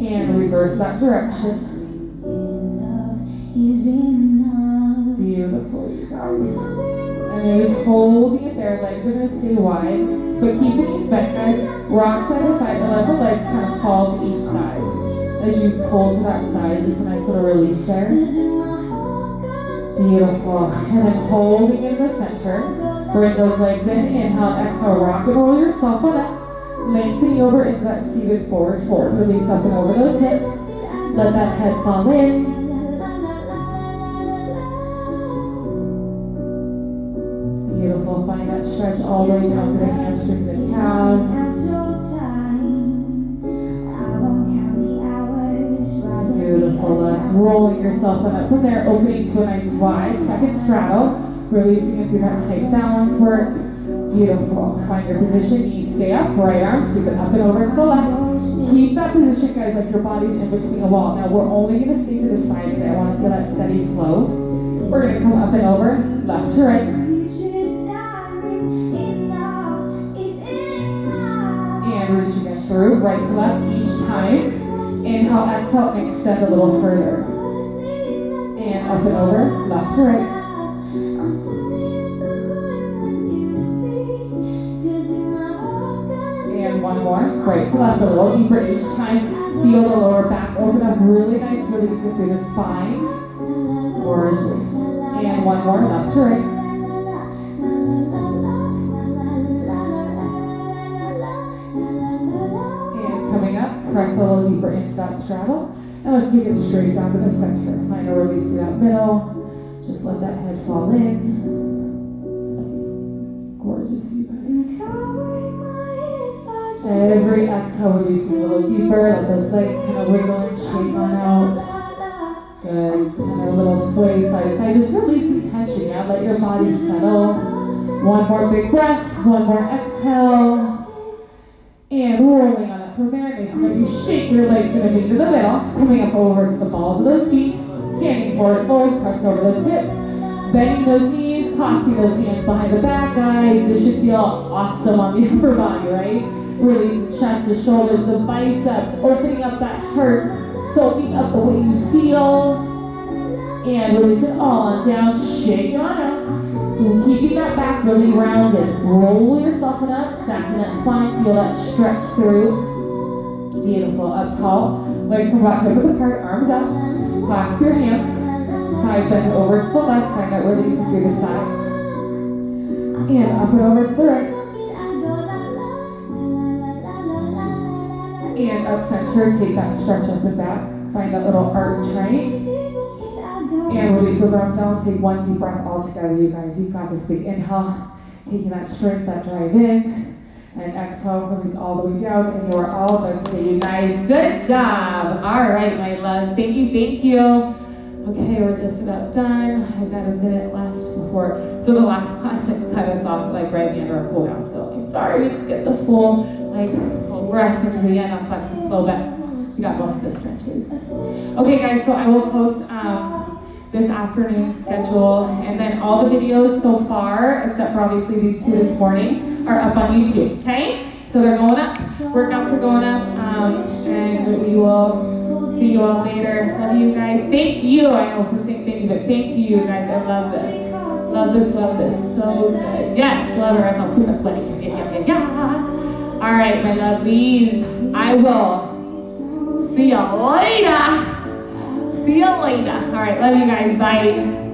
and reverse that direction. Beautiful, you guys. And just holding it there. Legs are gonna stay wide, but keep the knees bent, guys. Rock side to side, and let the legs kind of fall to each side. As you pull to that side, just a nice little release there. Beautiful. And then holding in the center. Bring those legs in. Inhale, exhale, rock and roll yourself on up. Lengthening over into that seated forward fold. Release up and over those hips. Let that head fall in. Beautiful. Find that stretch all the way down to the hamstrings and calves. Rolling yourself up from there, opening to a nice wide second straddle, releasing it through that tight balance work. Beautiful. Find your position. Knees stay up. Right arm sweep it up and over to the left. Keep that position, guys, like your body's in between a wall. Now we're only going to stay to the side today. I want to feel that steady flow. We're going to come up and over, left to right. And reach again through, right to left each time. Inhale, exhale, and extend a little further. And up and over, left to right. And one more, right to left, a little deeper each time. Feel the lower back open up, really nice, releasing through the spine. Gorgeous. And one more, left to right. Press a little deeper into that straddle. And let's take it straight down to the center. Find a release through that middle. Just let that head fall in. Gorgeous, you guys. Every exhale, releasing a little deeper. Let those legs kind of wiggle and shake on out. Good. And a little sway side to side. Just releasing tension. Yeah, let your body settle. One more big breath. One more exhale. And rolling on from there. Nice and you shake your legs in into the middle. Coming up over to the balls of those feet. Standing forward, forward. Press over those hips. Bending those knees. Tossing those hands behind the back, guys. This should feel awesome on the upper body, right? Release the chest, the shoulders, the biceps, opening up that heart, soaking up the way you feel. And release it all on down, shake it on. And keeping that back really rounded. Roll yourself up, stacking that spine, feel that stretch through. Beautiful, up tall. Legs from back, hip width apart, arms up. Clasp your hands. Side bend over to the left, find that releasing through the sides. And up and over to the right. And up center, take that stretch up and back. Find that little arch, right? And release those arms down. Let's take one deep breath all together, you guys. You've got this big inhale, taking that strength, that drive in. And exhale, release all the way down. And you are all done today, you guys. Good job. All right, my loves. Thank you, thank you. Okay, we're just about done. I've got a minute left before. So the last class I cut us off like right under our cool down. So I'm sorry we didn't get the full, like, full breath into the end on flex flow, but we got most of the stretches. Okay, guys, so I will post um, this afternoon's schedule, and then all the videos so far, except for obviously these two this morning, are up on YouTube. Okay, so they're going up. Workouts are going up, um, and we will see you all later. Love you guys. Thank you. I know we're saying thank you, but thank you guys. I love this. Love this. Love this. So good. Yes, love her. I'm too much like yeah, yeah, yeah, yeah. All right, my lovelies. I will see you all later. See you later. All right, love you guys. Bye.